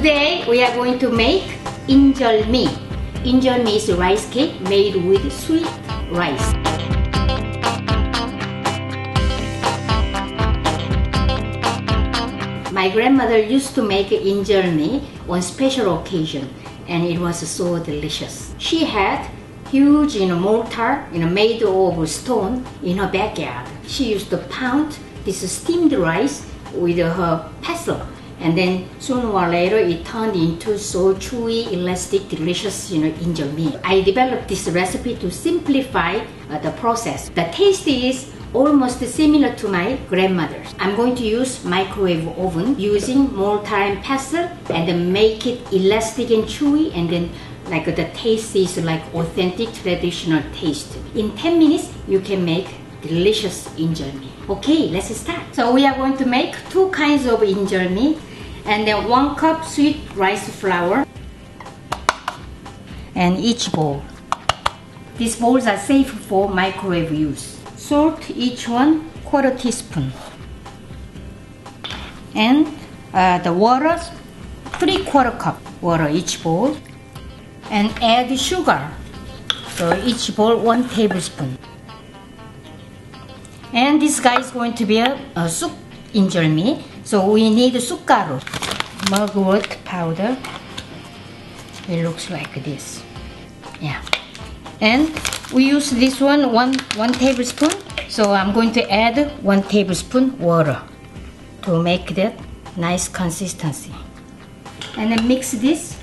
Today we are going to make injeolmi. Injeolmi is rice cake made with sweet rice. My grandmother used to make injeolmi on special occasion and it was so delicious. She had huge you know, mortar you know, made of stone in her backyard. She used to pound this steamed rice with her pestle and then sooner or later it turned into so chewy, elastic, delicious, you know, injeolmi. I developed this recipe to simplify uh, the process. The taste is almost similar to my grandmother's. I'm going to use microwave oven using mortar and pestle and then make it elastic and chewy and then like the taste is like authentic traditional taste. In 10 minutes you can make delicious injeolmi. Okay, let's start. So we are going to make two kinds of injeolmi and then one cup sweet rice flour. And each bowl. These bowls are safe for microwave use. Salt each one quarter teaspoon. And uh, the water three quarter cup water each bowl. And add sugar. So each bowl one tablespoon. And this guy is going to be a, a ssuk injeolmi so we need ssukgaru, mugwort powder. It looks like this. Yeah. And we use this one, one, one tablespoon. So I'm going to add one tablespoon water to make that nice consistency. And then mix this.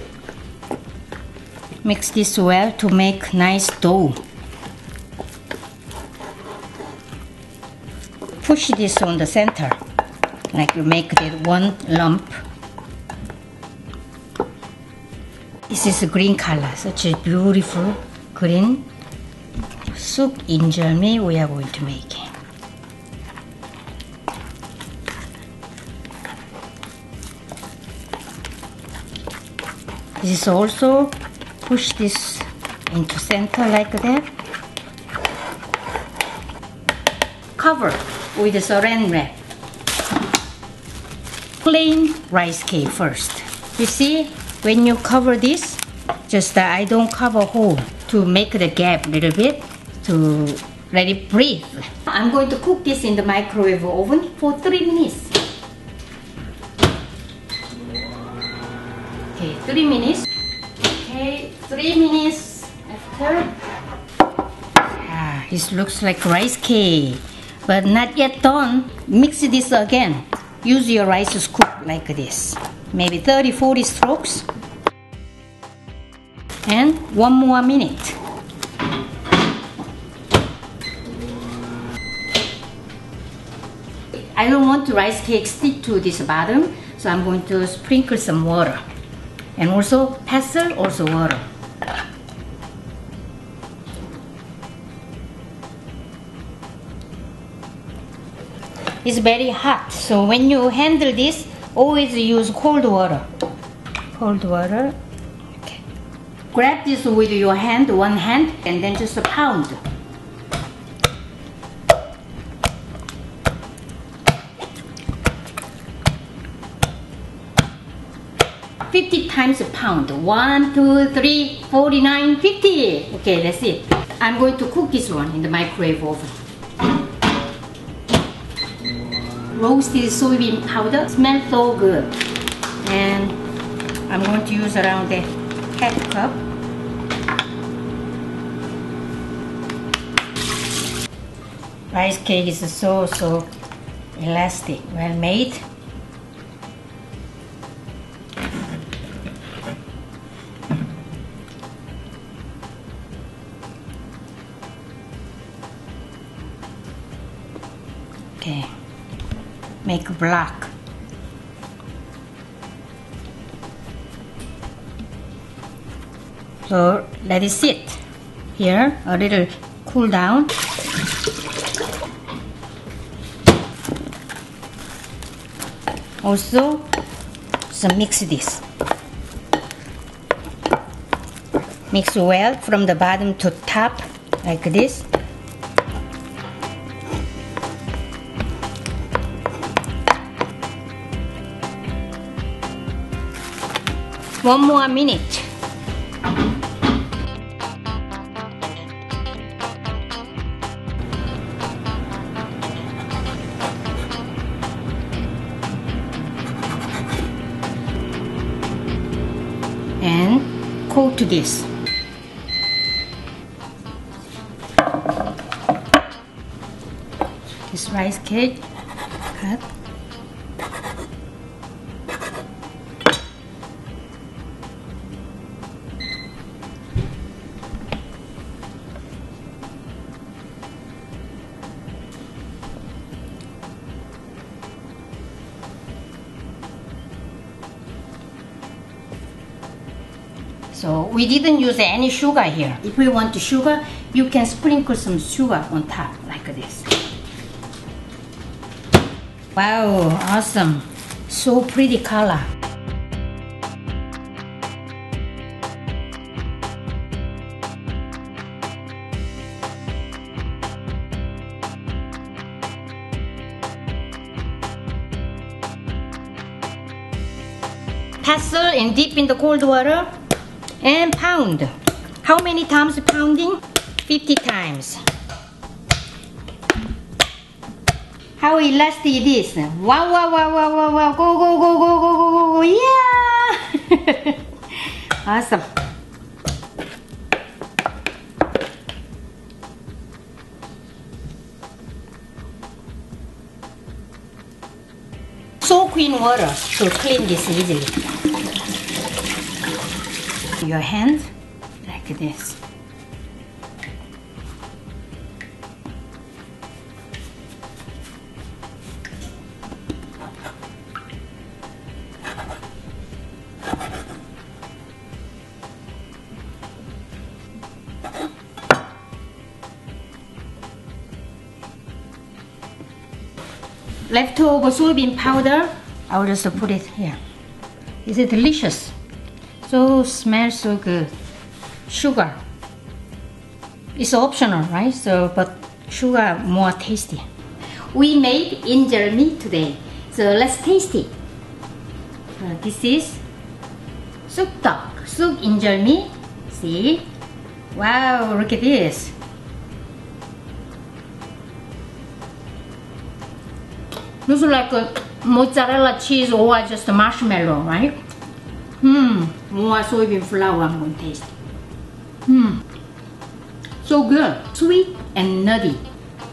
Mix this well to make nice dough. Push this on the center like you make that one lump. This is a green color such a beautiful green. Ssuk in injeolmi we are going to make this is also push this into center like that. Cover with the saran wrap plain rice cake first. You see, when you cover this, just uh, I don't cover whole to make the gap a little bit to let it breathe. I'm going to cook this in the microwave oven for 3 minutes. Okay, 3 minutes. Okay, 3 minutes after. Ah, this looks like rice cake, but not yet done. Mix this again. Use your rice scoop like this. Maybe 30-40 strokes. And one more minute. I don't want the rice cake stick to this bottom, so I'm going to sprinkle some water. And also pestle, also water. It's very hot, so when you handle this, always use cold water. Cold water. Okay. Grab this with your hand, one hand, and then just pound. Fifty times a pound. One, two, three, forty-nine, fifty. Okay, that's it. I'm going to cook this one in the microwave oven. Roasted soybean powder smells so good. And I'm going to use around a half cup. Rice cake is so so elastic well made. Okay make black. So let it sit here a little cool down. Also, so mix this. Mix well from the bottom to top like this. One more minute. And coat this. This rice cake cut. So we didn't use any sugar here. If we want sugar, you can sprinkle some sugar on top like this. Wow, awesome. So pretty color. Pestle and dip in the cold water and pound. How many times pounding? 50 times. How elastic it is. Wow, wow, wow, wow, wow, wow. Go, go, go, go, go, go, go, go. Yeah! awesome. Soak in water to clean this easily. Your hand like this. leftover soybean powder, I will just put it here. Is it delicious? So smells so good. Sugar. It's optional, right? So, but sugar more tasty. We made injeolmi today. So let's taste it. Uh, this is ssuk tteok, soup angel meat. See? Wow, look at this. Looks like a mozzarella cheese or just a marshmallow, right? Hmm, more soybean flour I'm going to taste. Hmm, so good. Sweet and nutty.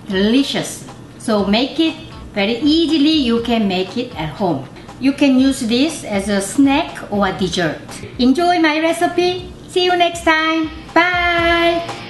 Delicious. So make it very easily. You can make it at home. You can use this as a snack or a dessert. Enjoy my recipe. See you next time. Bye.